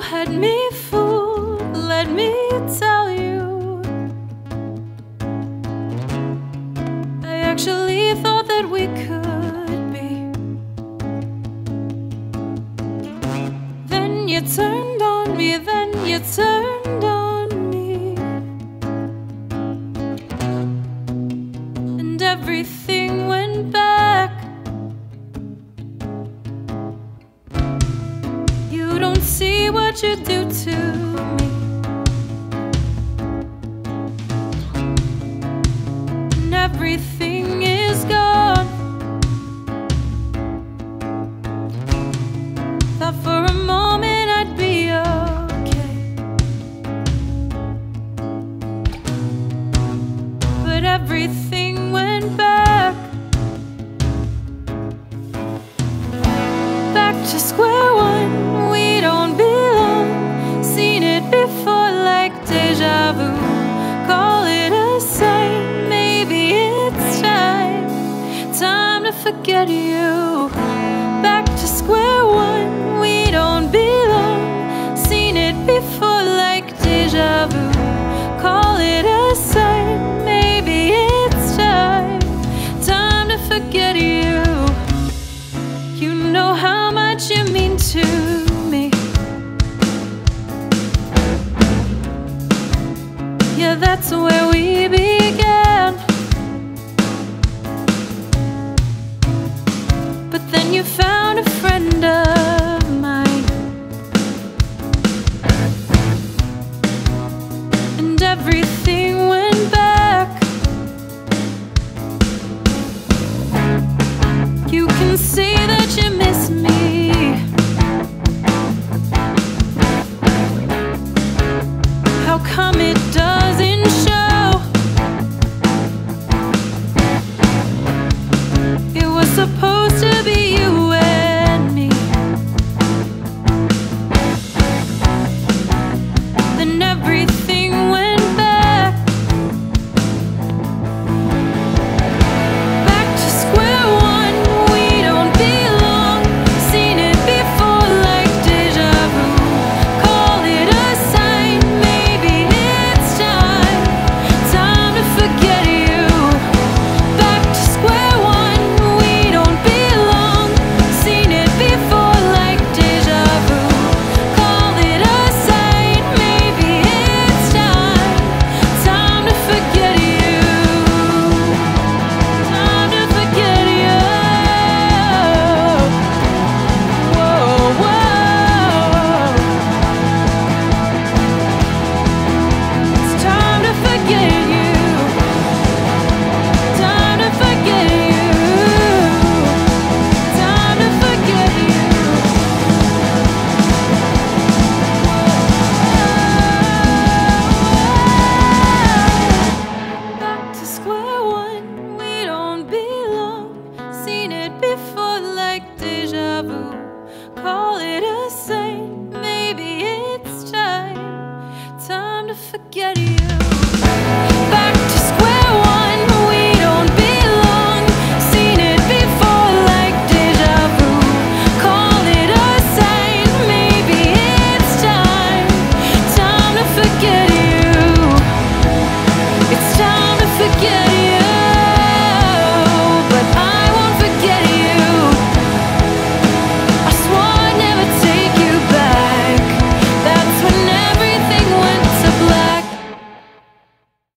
Had me fooled, let me tell you. I actually thought that we could be. Then you turned on me, then you turned. you do to me. And everything is gone. Thought for a moment I'd be okay. But everything. get you and you found a friend of mine. And everything went back. You can see that you miss me. How come? it before like deja vu. Call it a sign, maybe it's time, time to forget you.